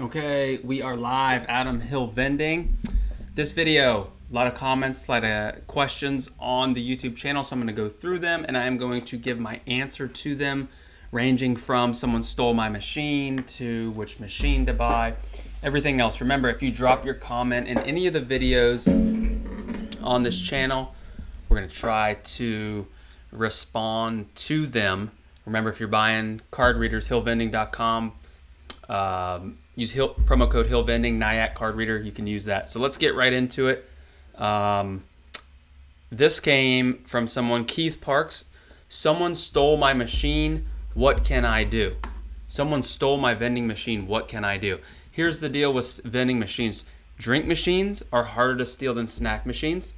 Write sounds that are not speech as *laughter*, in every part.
Okay, we are live. Adam Hill Vending. This video, a lot of comments, a lot of questions on the YouTube channel, so I'm going to go through them and I am going to give my answer to them, ranging from someone stole my machine to which machine to buy, everything else. Remember, if you drop your comment in any of the videos on this channel, we're going to try to respond to them. Remember, if you're buying card readers, hillvending.com, um, use Hill, promo code Hill Vending Nayax card reader. You can use that. So let's get right into it. Um, this came from someone, Keith Parks. Someone stole my machine. What can I do? Someone stole my vending machine. What can I do? Here's the deal with vending machines. Drink machines are harder to steal than snack machines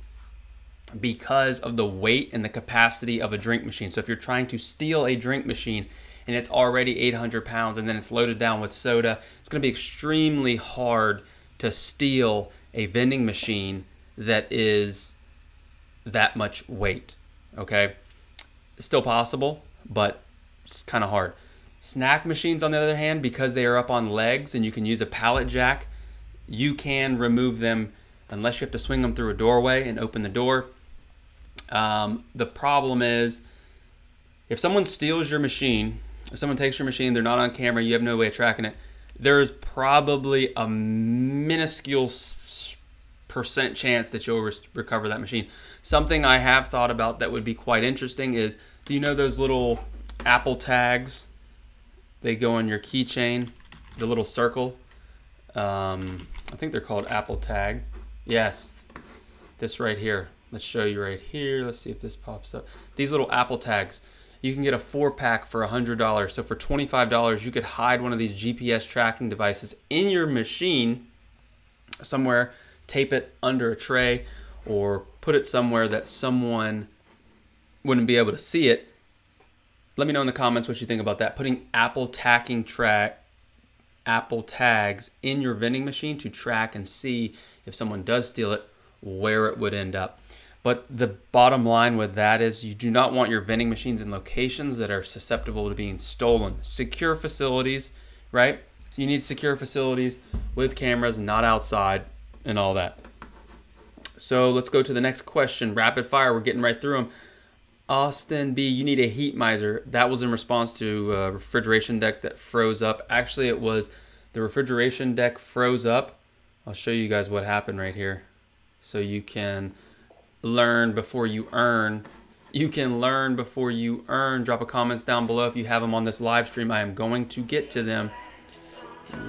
because of the weight and the capacity of a drink machine. So if you're trying to steal a drink machine, and it's already 800 pounds and then it's loaded down with soda, it's going to be extremely hard to steal a vending machine that is that much weight. Okay? It's still possible, but it's kind of hard. Snack machines, on the other hand, because they are up on legs and you can use a pallet jack, you can remove them unless you have to swing them through a doorway and open the door. Um, the problem is if someone steals your machine if someone takes your machine, they're not on camera, you have no way of tracking it, there's probably a minuscule percent chance that you'll re recover that machine. Something I have thought about that would be quite interesting is, do you know those little Apple tags? They go on your keychain, the little circle. Um, I think they're called Apple tag. Yes, this right here. Let's show you right here. Let's see if this pops up. These little Apple tags you can get a four pack for $100. So for $25, you could hide one of these GPS tracking devices in your machine somewhere, tape it under a tray, or put it somewhere that someone wouldn't be able to see it. Let me know in the comments what you think about that. Putting Apple tagging track Apple tags in your vending machine to track and see if someone does steal it, where it would end up. But the bottom line with that is you do not want your vending machines in locations that are susceptible to being stolen. Secure facilities, right? So you need secure facilities with cameras, not outside, and all that. So let's go to the next question. Rapid fire, we're getting right through them. Austin B, you need a heat miser. That was in response to a refrigeration deck that froze up. Actually, it was the refrigeration deck froze up. I'll show you guys what happened right here. So you can learn before you earn. You can learn before you earn. Drop a comments down below if you have them on this live stream. I am going to get to them.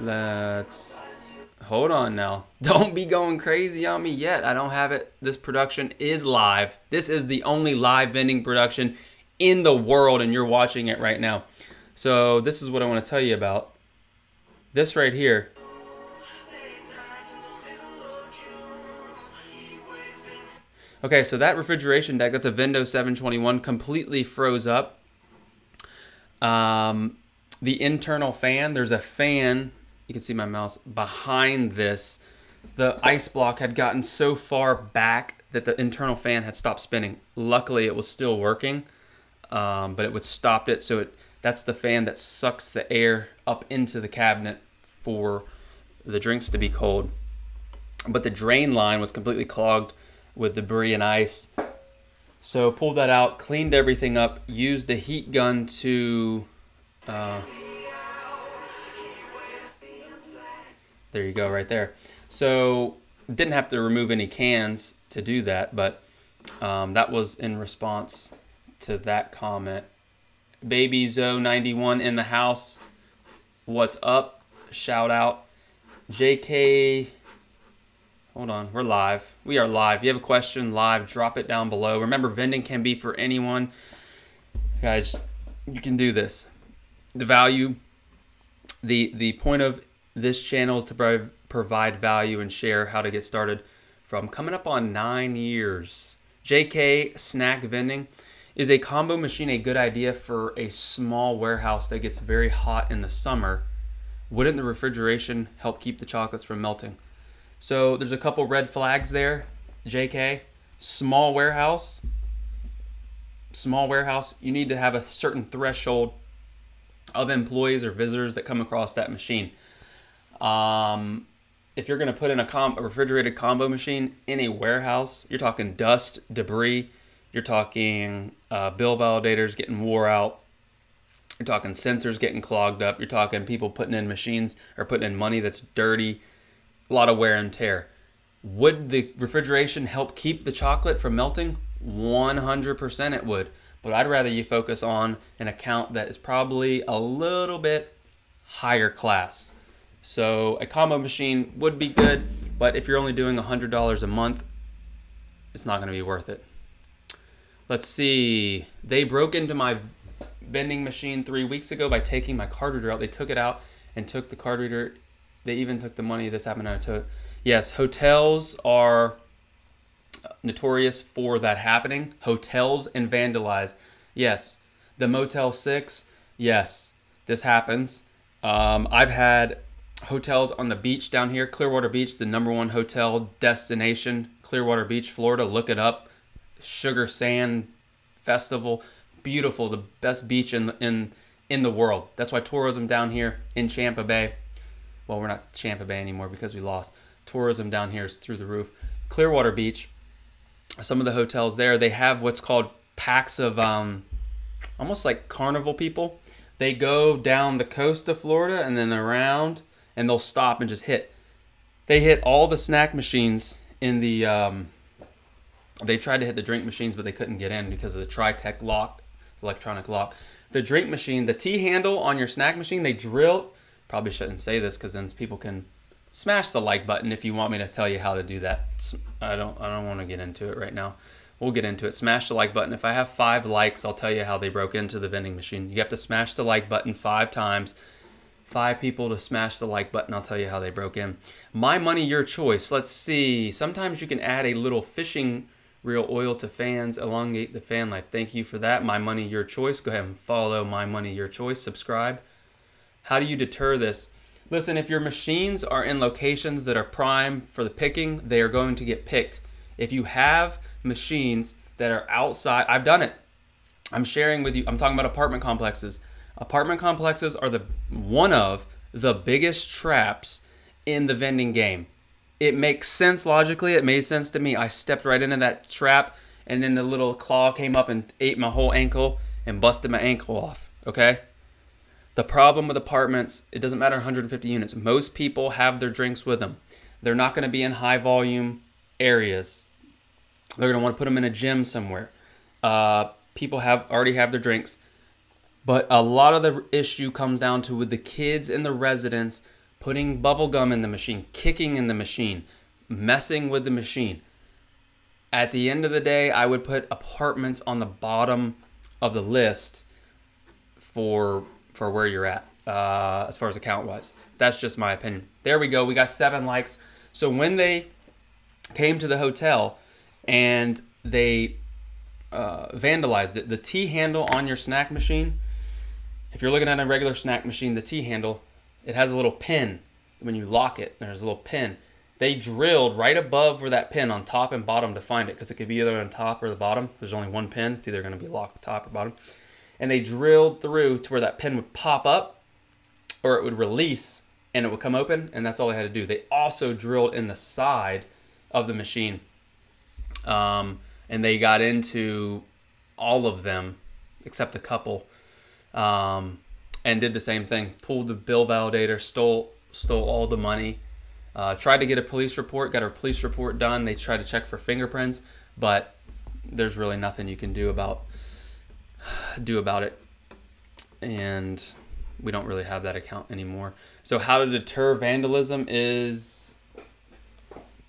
Let's hold on now. *laughs* Don't be going crazy on me yet. I don't have it. This production is live. This is the only live vending production in the world, and you're watching it right now. So this is what I want to tell you about. This right here Okay, so that refrigeration deck, that's a Vendo 721, completely froze up. Um, the internal fan, there's a fan, you can see my mouse, behind this. The ice block had gotten so far back that the internal fan had stopped spinning. Luckily, it was still working, um, but it would stop it. So it, that's the fan that sucks the air up into the cabinet for the drinks to be cold. But the drain line was completely clogged with the debris and ice. So pulled that out, cleaned everything up, used the heat gun to. Uh, there you go, right there. So didn't have to remove any cans to do that, but um, that was in response to that comment. Baby Zoe91 in the house. What's up? Shout out. JK Hold on, we're live. We are live. If you have a question live, drop it down below. Remember, vending can be for anyone. Guys, you can do this. The value, the the point of this channel is to provide value and share how to get started from coming up on nine years. JK Snack Vending is a combo machine a good idea for a small warehouse that gets very hot in the summer? Wouldn't the refrigeration help keep the chocolates from melting? So there's a couple red flags there. JK, small warehouse. Small warehouse, you need to have a certain threshold of employees or visitors that come across that machine. Um, if you're going to put in a, com- a refrigerated combo machine in a warehouse, you're talking dust, debris, you're talking uh, bill validators getting wore out, you're talking sensors getting clogged up, you're talking people putting in machines or putting in money that's dirty, a lot of wear and tear. Would the refrigeration help keep the chocolate from melting? 100% it would. But I'd rather you focus on an account that is probably a little bit higher class. So a combo machine would be good, but if you're only doing $100 a month, it's not going to be worth it. Let's see. They broke into my vending machine three weeks ago by taking my card reader out. They took it out and took the card reader. They even took the money. This happened to yes. Hotels are notorious for that happening. Hotels and vandalized. Yes. The Motel Six. Yes, this happens. Um, I've had hotels on the beach down here. Clearwater Beach, the number one hotel destination. Clearwater Beach, Florida. Look it up. Sugar Sand Festival, beautiful. The best beach in in in the world. That's why tourism down here in Champa Bay. Well, we're not Champa Bay anymore because we lost. Tourism down here is through the roof. Clearwater Beach. Some of the hotels there, they have what's called packs of um, almost like carnival people. They go down the coast of Florida and then around and they'll stop and just hit. They hit all the snack machines in the. Um, they tried to hit the drink machines, but they couldn't get in because of the TriTeq lock, electronic lock. The drink machine, the T handle on your snack machine, they drilled. Probably shouldn't say this because then people can smash the like button if you want me to tell you how to do that. I don't. I don't want to get into it right now. We'll get into it. Smash the like button. If I have five likes, I'll tell you how they broke into the vending machine. You have to smash the like button five times five people to smash the like button. I'll tell you how they broke in. My money, your choice. Let's see. Sometimes you can add a little fishing reel oil to fans, elongate the fan life. Thank you for that. My money, your choice. Go ahead and follow my money, your choice. Subscribe. How do you deter this? Listen, if your machines are in locations that are prime for the picking, they are going to get picked. If you have machines that are outside, I've done it. I'm sharing with you, I'm talking about apartment complexes apartment complexes are the one of the biggest traps in the vending game. It makes sense logically. It made sense to me. I stepped right into that trap, and then the little claw came up and ate my whole ankle and busted my ankle off. Okay. The problem with apartments, it doesn't matter 150 units. Most people have their drinks with them. They're not going to be in high volume areas. They're going to want to put them in a gym somewhere. Uh, people have already have their drinks. But a lot of the issue comes down to with the kids and the residents putting bubble gum in the machine, kicking in the machine, messing with the machine. At the end of the day, I would put apartments on the bottom of the list for for where you're at uh, as far as account wise. That's just my opinion. There we go. We got seven likes. So when they came to the hotel and they uh, vandalized it, the T handle on your snack machine if you're looking at a regular snack machine, the T handle, it has a little pin. When you lock it, there's a little pin. They drilled right above where that pin on top and bottom to find it because it could be either on top or the bottom. There's only one pin. It's either going to be locked top or bottom. And they drilled through to where that pin would pop up or it would release and it would come open. And that's all they had to do. They also drilled in the side of the machine. Um, and they got into all of them except a couple um, and did the same thing. Pulled the bill validator, stole stole all the money. Uh, tried to get a police report, got a police report done. They tried to check for fingerprints, but there's really nothing you can do about *sighs* do about it. And we don't really have that account anymore. So how to deter vandalism is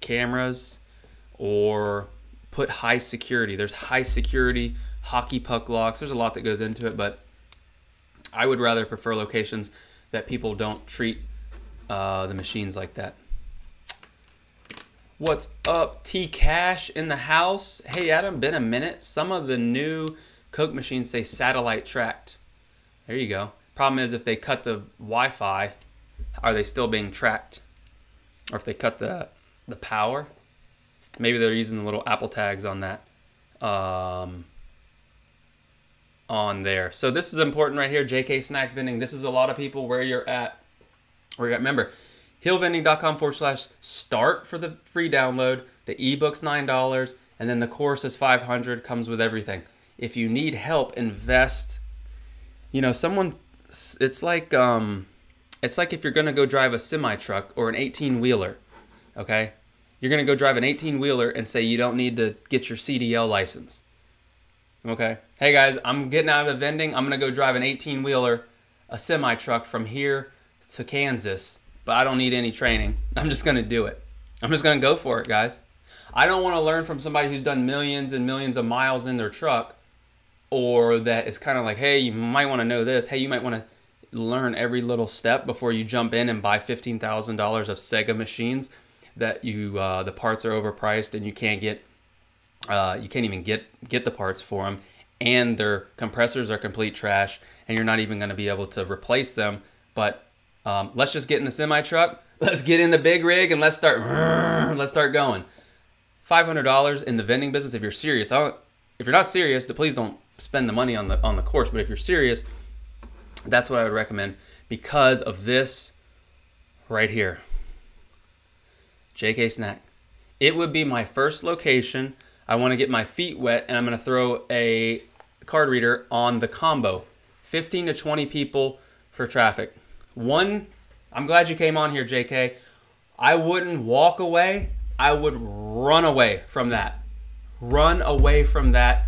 cameras or put high security. There's high security hockey puck locks. There's a lot that goes into it, but I would rather prefer locations that people don't treat uh, the machines like that. What's up, T Cash in the house? Hey Adam, been a minute. Some of the new Coke machines say satellite tracked. There you go. Problem is if they cut the Wi-Fi, are they still being tracked? Or if they cut the the power, maybe they're using the little Apple tags on that. Um, on there. So this is important right here, JK Snack Vending. This is a lot of people where you're at. Where you're at. Remember, hillvending.com forward slash start for the free download. The ebook's $9, and then the course is 500 comes with everything. If you need help, invest. You know, someone, it's like, um, it's like if you're to go drive a semi truck or an 18 wheeler, okay? You're to go drive an 18 wheeler and say you don't need to get your CDL license. Okay. Hey guys, I'm getting out of the vending. I'm to go drive an 18 wheeler, a semi truck from here to Kansas, but I don't need any training. *laughs* I'm just to do it. I'm just to go for it, guys. I don't want to learn from somebody who's done millions and millions of miles in their truck or that it's kind of like, hey, you might want to know this. Hey, you might want to learn every little step before you jump in and buy $15,000 of Seaga machines that you uh, the parts are overpriced and you can't get uh, you can't even get get the parts for them and their compressors are complete trash and you're not even going to be able to replace them. But um, let's just get in the semi truck *laughs* let's get in the big rig and let's start *laughs* let's start going. $500 in the vending business if you're serious if you're not serious then please don't spend the money on the on the course but if you're serious that's what I would recommend because of this right here. JK Snack. It would be my first location. I want to get my feet wet and I'm going to throw a card reader on the combo. 15 to 20 people for traffic. One, I'm glad you came on here, JK. I wouldn't walk away. I would run away from that. Run away from that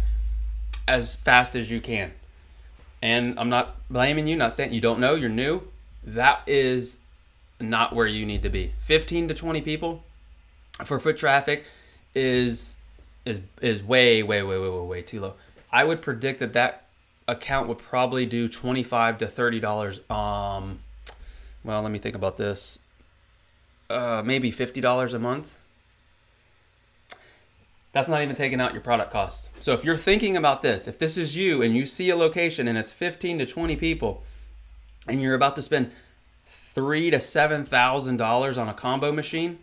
as fast as you can and I'm not blaming you, not saying you don't know, you're new. That is not where you need to be. 15 to 20 people for foot traffic is is is way way way way way way too low. I would predict that that account would probably do 25 to 30 dollars um well, let me think about this. Uh, maybe $50 a month that's not even taking out your product costs. So if you're thinking about this, if this is you and you see a location and it's 15 to 20 people and you're about to spend three to seven thousand dollars on a combo machine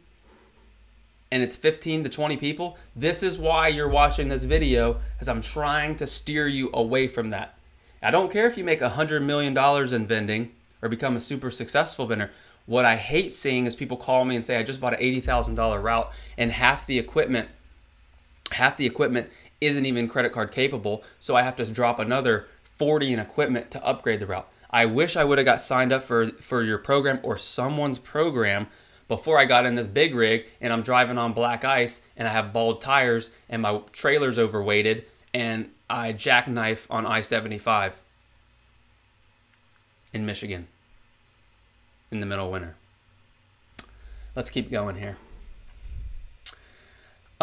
and it's 15 to 20 people, this is why you're watching this video as I'm trying to steer you away from that. I don't care if you make a hundred million dollars in vending or become a super successful vendor. What I hate seeing is people call me and say, I just bought an $80,000 route and half the equipment half the equipment isn't even credit card capable, so I have to drop another 40 in equipment to upgrade the route. I wish I would have got signed up for, for your program or someone's program before I got in this big rig and I'm driving on black ice and I have bald tires and my trailer's overweighted and I jackknife on I-75 in Michigan in the middle of winter. Let's keep going here.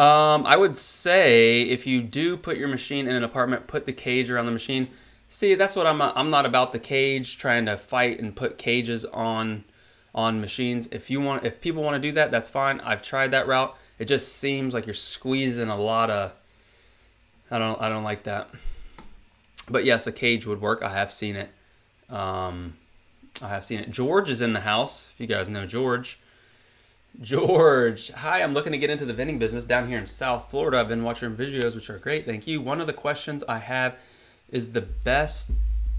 Um, I would say if you do put your machine in an apartment, put the cage around the machine. See, that's what I'm. I'm not about the cage, trying to fight and put cages on on machines. If you want, if people want to do that, that's fine. I've tried that route. It just seems like you're squeezing a lot of. I don't. I don't like that. But yes, a cage would work. I have seen it. Um, I have seen it. George is in the house. If you guys know George. George, hi, I'm looking to get into the vending business down here in South Florida. I've been watching videos, which are great. Thank you. One of the questions I have is the best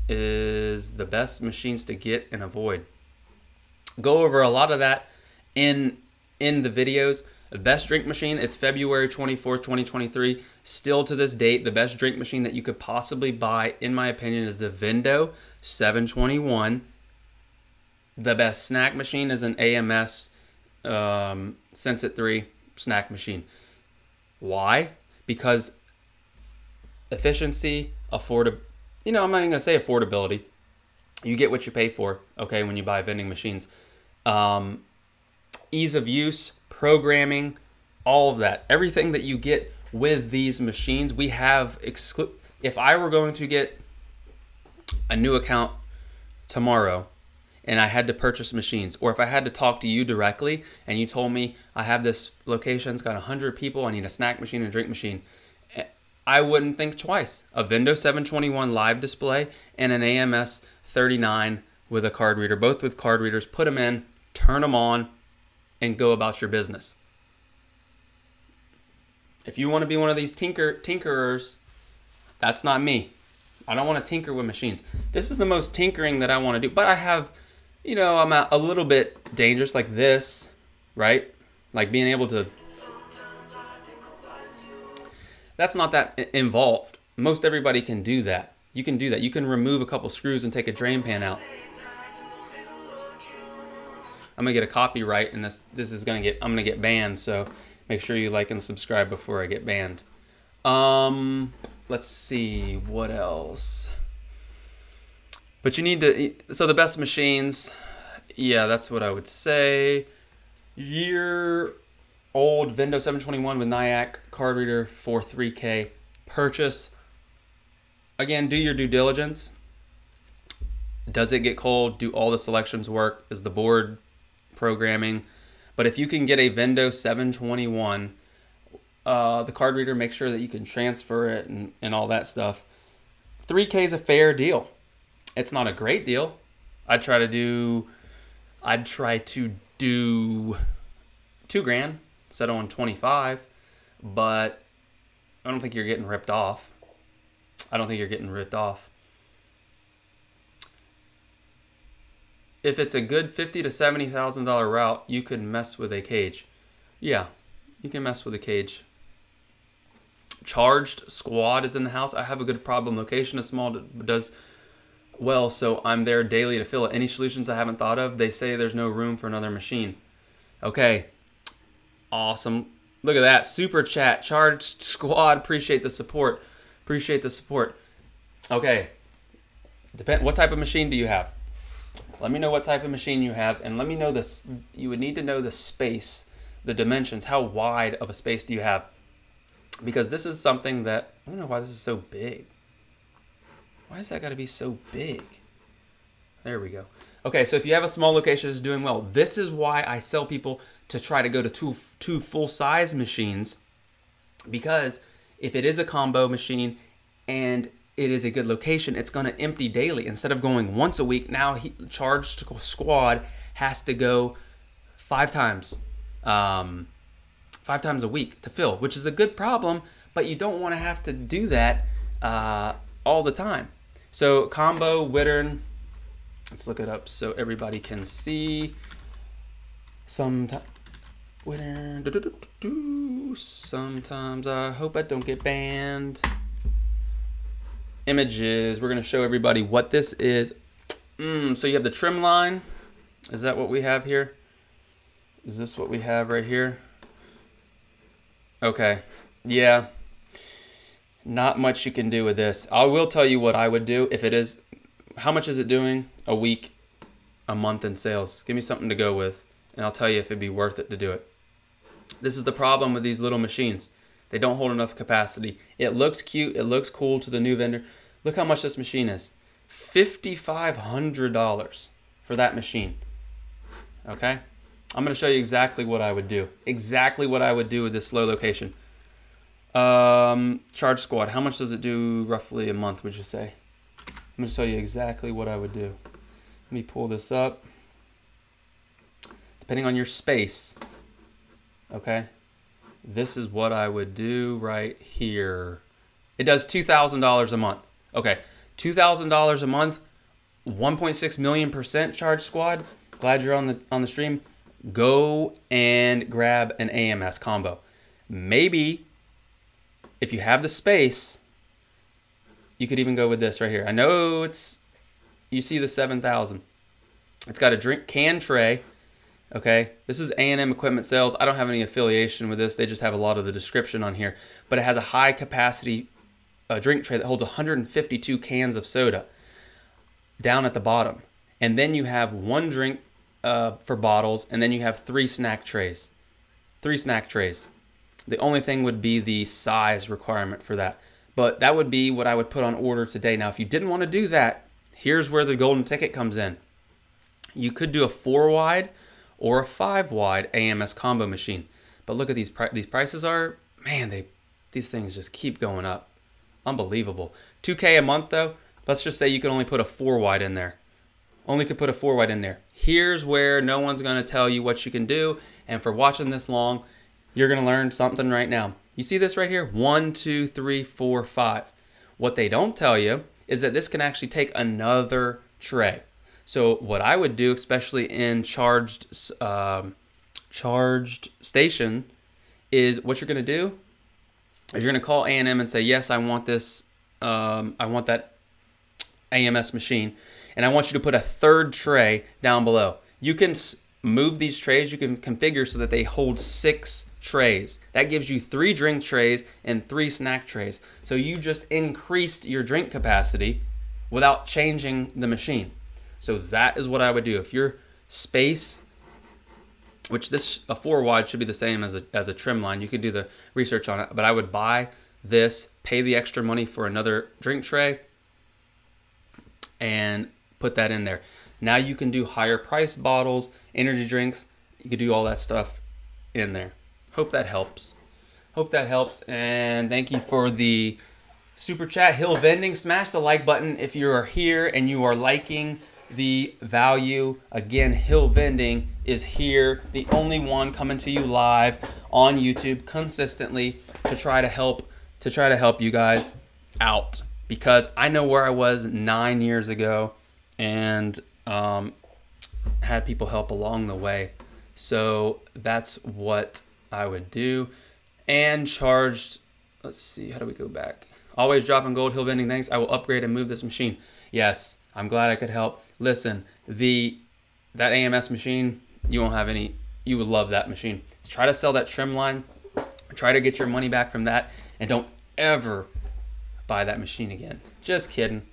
is the best machines to get and avoid. Go over a lot of that in in the videos. Best drink machine, it's February 24th, 2023. Still to this date, the best drink machine that you could possibly buy, in my opinion, is the Vendo 721. The best snack machine is an AMS um, Sensit 3 snack machine. Why? Because efficiency, affordability, you know, I'm not even going to say affordability. You get what you pay for, okay, when you buy vending machines. Um, ease of use, programming, all of that. Everything that you get with these machines, we have exclu- if I were going to get a new account tomorrow, and I had to purchase machines, or if I had to talk to you directly and you told me I have this location, it's got 100 people, I need a snack machine and a drink machine, eh, I wouldn't think twice. A Vendo 721 live display and an AMS 39 with a card reader, both with card readers, put them in, turn them on, and go about your business. If you want to be one of these tinker tinkerers, that's not me. I don't want to tinker with machines. This is the most tinkering that I want to do, but I have you know, I'm a, a little bit dangerous like this, right? Like being able to. That's not that involved. Most everybody can do that. You can do that. You can remove a couple screws and take a drain pan out. I'm gonna get a copyright, and this this is gonna get I'm gonna get banned. So make sure you like and subscribe before I get banned. Um, let's see what else. But you need to. So the best machines, yeah, that's what I would say. Year old Vendo 721 with Nayax card reader for 3K purchase. Again, do your due diligence. Does it get cold? Do all the selections work? Is the board programming? But if you can get a Vendo 721, uh, the card reader, make sure that you can transfer it and, and all that stuff. 3K is a fair deal. It's not a great deal. I'd try to do, I'd try to do two grand, settle on 25, but I don't think you're getting ripped off. I don't think you're getting ripped off. If it's a good fifty to seventy thousand dollar route, you could mess with a cage. Yeah, you can mess with a cage. Charged squad is in the house. I have a good problem location. A small does well, so I'm there daily to fill it. Any solutions I haven't thought of? They say there's no room for another machine. Okay, awesome. Look at that super chat. Charged squad. Appreciate the support. Appreciate the support. Okay. Depend. What type of machine do you have? Let me know what type of machine you have, and let me know this. You would need to know the space, the dimensions. How wide of a space do you have? Because this is something that I don't know why this is so big. Why is that got to be so big? There we go. Okay, so if you have a small location that's doing well, this is why I sell people to try to go to two two full size machines because if it is a combo machine and it is a good location, it's going to empty daily. Instead of going once a week, now he, charged squad has to go five times, um, five times a week to fill, which is a good problem, but you don't want to have to do that uh, all the time. So combo Wittern, let's look it up so everybody can see. Sometimes Sometimes I hope I don't get banned. Images. We're going to show everybody what this is. Mm, so you have the trim line. Is that what we have here? Is this what we have right here? Okay. Yeah. Not much you can do with this. I will tell you what I would do if it is. How much is it doing? A week, a month in sales. Give me something to go with, and I'll tell you if it'd be worth it to do it. This is the problem with these little machines. They don't hold enough capacity. It looks cute. It looks cool to the new vendor. Look how much this machine is. $5,500 for that machine. Okay? I'm going to show you exactly what I would do. Exactly what I would do with this slow location. Um, charge squad. How much does it do roughly a month, would you say? I'm going to show you exactly what I would do. Let me pull this up. Depending on your space, okay? This is what I would do right here. It does $2,000 a month. Okay, $2,000 a month, 1.6 million percent charge squad. Glad you're on the on the stream. Go and grab an AMS combo. Maybe if you have the space, you could even go with this right here. I know it's you see the 7000. It's got a drink can tray Okay, this is A&M Equipment Sales. I don't have any affiliation with this. They just have a lot of the description on here. But it has a high capacity uh, drink tray that holds 152 cans of soda down at the bottom. And then you have one drink uh, for bottles, and then you have three snack trays. Three snack trays. The only thing would be the size requirement for that. But that would be what I would put on order today. Now, if you didn't want to do that, here's where the golden ticket comes in. You could do a four wide or a five wide AMS combo machine. But look at these pri these prices are man they these things just keep going up. Unbelievable. 2k a month though. Let's just say you could only put a four wide in there. Only could put a four wide in there. Here's where no one's gonna tell you what you can do. And for watching this long, you're gonna learn something right now. You see this right here? One, two, three, four, five. What they don't tell you is that this can actually take another tray. So what I would do, especially in charged um, charged station, is what you're going to do is you're going to call A&M and say, yes, I want this, um, I want that AMS machine, and I want you to put a third tray down below. You can move these trays, you can configure so that they hold six trays. That gives you three drink trays and three snack trays. So you just increased your drink capacity without changing the machine. So that is what I would do. If your space, which this a four wide should be the same as a, as a trim line, you could do the research on it, but I would buy this, pay the extra money for another drink tray, and put that in there. Now you can do higher price bottles, energy drinks. You can do all that stuff in there. Hope that helps. Hope that helps. And thank you for the super chat. Hill Vending, smash the like button if you are here and you are liking the value. Again, Hill Vending is here, the only one coming to you live on YouTube consistently to try to help to try to help you guys out because I know where I was nine years ago and um, had people help along the way. So that's what I would do. And charged, let's see, how do we go back? Always dropping gold hill vending. Thanks. I will upgrade and move this machine. Yes, I'm glad I could help. Listen, the that AMS machine, you won't have any. You would love that machine. Try to sell that trim line. Try to get your money back from that, and don't ever buy that machine again. Just kidding.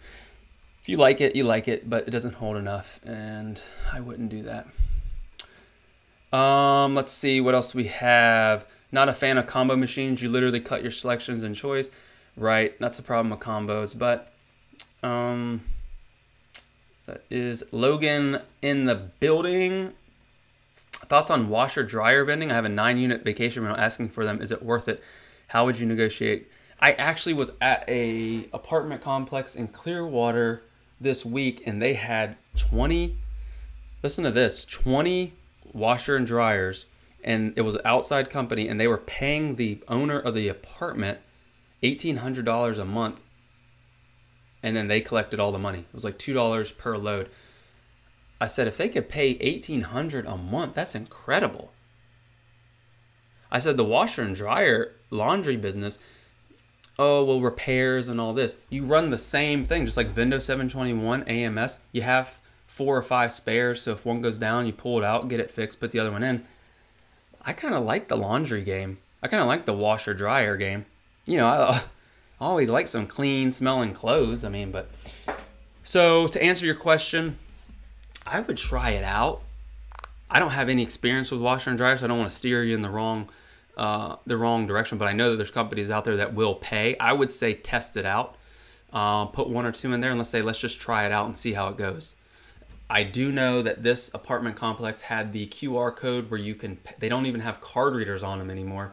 You like it, you like it, but it doesn't hold enough, and I wouldn't do that. Um, let's see what else we have. Not a fan of combo machines. You literally cut your selections and choice. Right, that's the problem with combos. But um, that is Logan in the building. Thoughts on washer dryer vending? I have a nine unit vacation rental asking for them. Is it worth it? How would you negotiate? I actually was at a apartment complex in Clearwater this week and they had 20 listen to this 20 washer and dryers, and it was an outside company, and they were paying the owner of the apartment eighteen hundred dollars a month, and then they collected all the money. It was like two dollars per load. I said if they could pay eighteen hundred a month, that's incredible. I said the washer and dryer laundry business. Oh well, repairs and all this. You run the same thing, just like Vendo 721 AMS. You have four or five spares. So if one goes down, you pull it out, get it fixed, put the other one in. I kind of like the laundry game. I kind of like the washer dryer game. You know, I, *laughs* I always like some clean smelling clothes. I mean, but so to answer your question, I would try it out. I don't have any experience with washer and dryer, so I don't want to steer you in the wrong uh, the wrong direction. But I know that there's companies out there that will pay. I would say test it out. Uh, put one or two in there, and let's say let's just try it out and see how it goes. I do know that this apartment complex had the QR code where you can, they don't even have card readers on them anymore.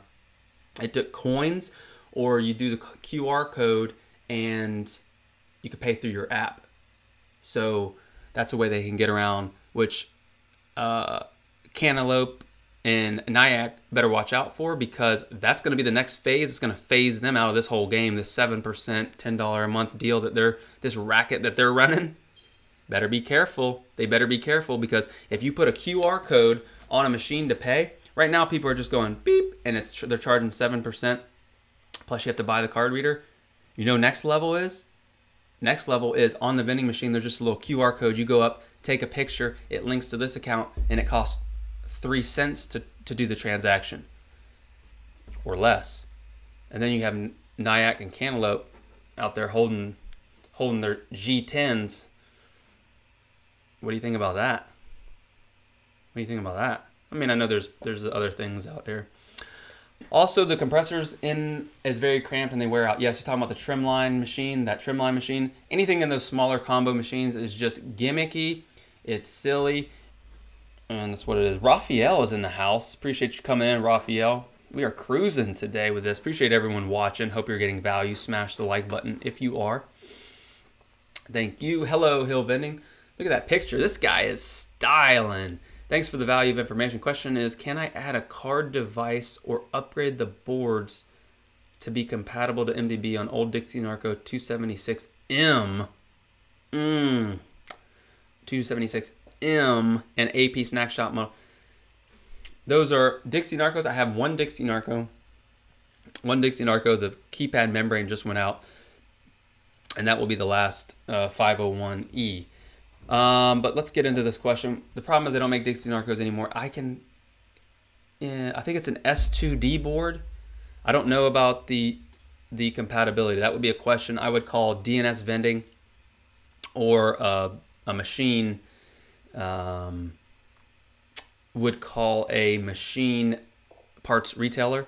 It took coins or you do the QR code and you could pay through your app. So that's a way they can get around, which uh, Cantaloupe and Nayax better watch out for because that's going to be the next phase. It's going to phase them out of this whole game, this 7%, $10 a month deal that they're, this racket that they're running better be careful. They better be careful because if you put a QR code on a machine to pay, right now people are just going beep and it's they're charging 7%. Plus you have to buy the card reader. You know next level is? Next level is on the vending machine there's just a little QR code. You go up, take a picture, it links to this account and it costs 3 cents to to do the transaction or less. And then you have Nayax and Cantaloupe out there holding holding their G10s what do you think about that? What do you think about that? I mean, I know there's there's other things out there. Also, the compressors in is very cramped and they wear out. Yes, you're talking about the trim line machine, that trim line machine. Anything in those smaller combo machines is just gimmicky. It's silly, and that's what it is. Raphael is in the house. Appreciate you coming in, Raphael. We are cruising today with this. Appreciate everyone watching. Hope you're getting value. Smash the like button if you are. Thank you. Hello, Hill Vending. Look at that picture. This guy is styling. Thanks for the value of information. Question is, can I add a card device or upgrade the boards to be compatible to MDB on old Dixie Narco 276M? Mmm. 276M and AP Snack Shop model. Those are Dixie Narcos. I have one Dixie Narco. One Dixie Narco. The keypad membrane just went out. And that will be the last uh, 501E. Um, but let's get into this question. The problem is they don't make Dixie Narcos anymore. I can, yeah, I think it's an S2D board. I don't know about the the compatibility. That would be a question I would call DNS vending or uh, a machine um, would call a machine parts retailer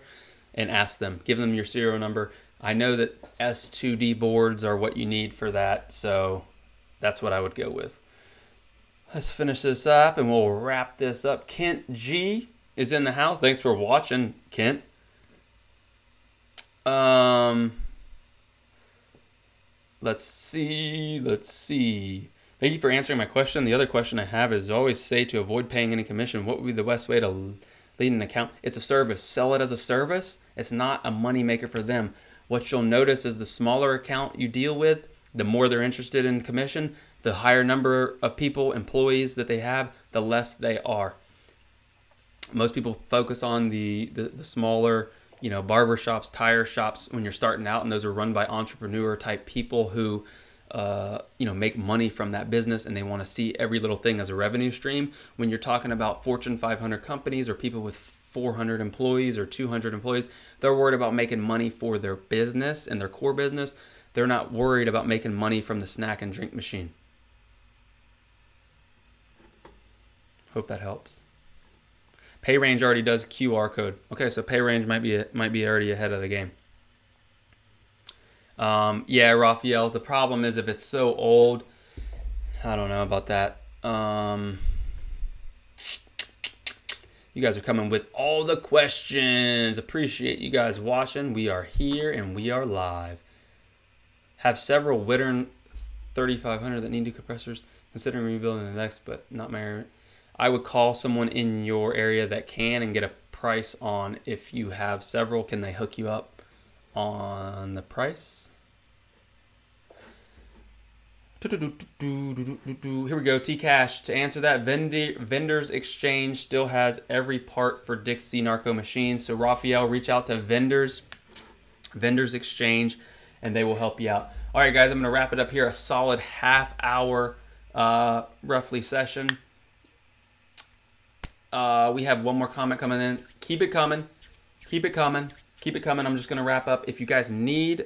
and ask them, give them your serial number. I know that S2D boards are what you need for that, so that's what I would go with. Let's finish this up and we'll wrap this up. Kent G is in the house. Thanks for watching, Kent. Um, let's see. Let's see. Thank you for answering my question. The other question I have is always say to avoid paying any commission. What would be the best way to lead an account? It's a service. Sell it as a service. It's not a money maker for them. What you'll notice is the smaller account you deal with, the more they're interested in commission, the higher number of people, employees that they have, the less they are. Most people focus on the, the, the smaller you know, barber shops, tire shops when you're starting out, and those are run by entrepreneur type people who, uh, you know, make money from that business and they want to see every little thing as a revenue stream. When you're talking about Fortune 500 companies or people with 400 employees or 200 employees, they're worried about making money for their business and their core business. They're not worried about making money from the snack and drink machine. Hope that helps. PayRange already does QR code. Okay, so PayRange might be might be already ahead of the game. Um, yeah, Raphael. The problem is if it's so old, I don't know about that. Um, you guys are coming with all the questions. Appreciate you guys watching. We are here and we are live. Have several Wittern 3500 that need new compressors. Considering rebuilding the next, but not my I would call someone in your area that can and get a price on if you have several. Can they hook you up on the price? Here we go. T Cash. To answer that, Vendors Exchange still has every part for Dixie Narco machines. So Raphael, reach out to Vendors, Vendors Exchange, and they will help you out. All right, guys, I'm going to wrap it up here. A solid half hour, uh, roughly session. Uh, we have one more comment coming in. Keep it coming. Keep it coming. Keep it coming. I'm just going to wrap up. If you guys need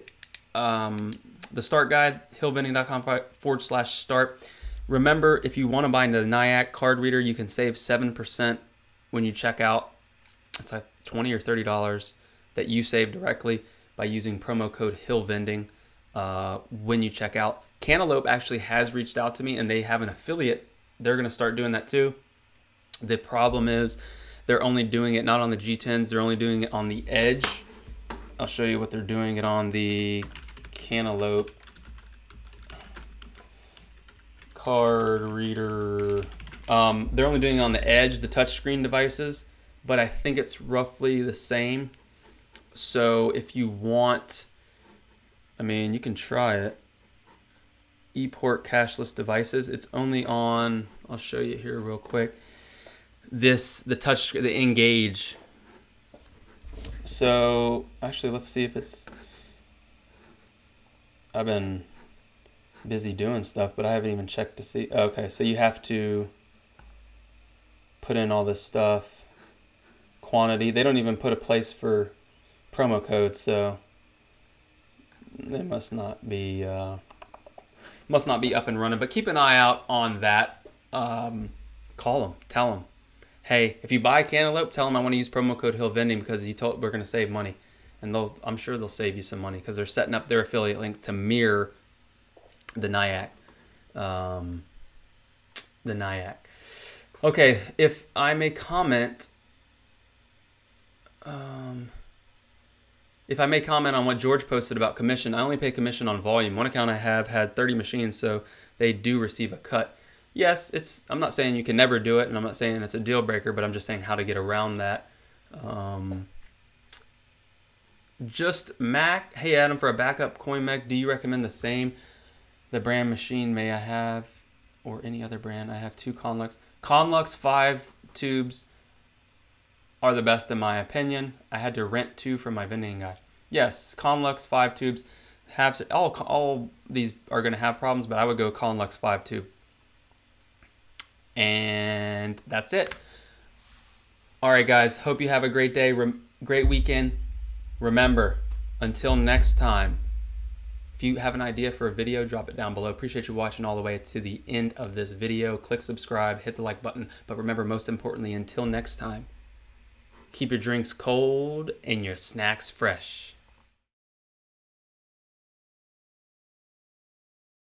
um, the start guide, hillvending.com forward slash start. Remember, if you want to buy the Nayax card reader, you can save 7% when you check out. It's like 20 or $30 that you save directly by using promo code HillVending uh, when you check out. Cantaloupe actually has reached out to me and they have an affiliate. They're going to start doing that too. The problem is they're only doing it not on the G10s, they're only doing it on the edge. I'll show you what they're doing it on the Cantaloupe card reader. Um, they're only doing it on the edge, the touchscreen devices, but I think it's roughly the same. So if you want, I mean, you can try it. ePort cashless devices. It's only on, I'll show you here real quick this the touch the engage so actually let's see if it's I've been busy doing stuff but I haven't even checked to see okay so you have to put in all this stuff. Quantity they don't even put a place for promo codes so they must not be uh, must not be up and running but keep an eye out on that um, call them tell them hey, if you buy a Cantaloupe, tell them I want to use promo code Hill Vending because you told we're going to save money, and they'll I'm sure they'll save you some money because they're setting up their affiliate link to mirror the Nayax, um, the Nayax. Okay, if I may comment, um, if I may comment on what George posted about commission, I only pay commission on volume. One account I have had 30 machines, so they do receive a cut yes, it's. I'm not saying you can never do it, and I'm not saying it's a deal breaker, but I'm just saying how to get around that. Um, just Mac. Hey Adam, for a backup CoinMech, do you recommend the same? The brand machine may I have? or any other brand. I have two Conlux. Conlux 5 tubes are the best in my opinion. I had to rent two from my vending guy. Yes, Conlux 5 tubes have all all these are going to have problems, but I would go Conlux 5 tube. And that's it. All right, guys. Hope you have a great day, great weekend. Remember, until next time, if you have an idea for a video, drop it down below. Appreciate you watching all the way to the end of this video. Click subscribe, hit the like button. But remember, most importantly, until next time, keep your drinks cold and your snacks fresh.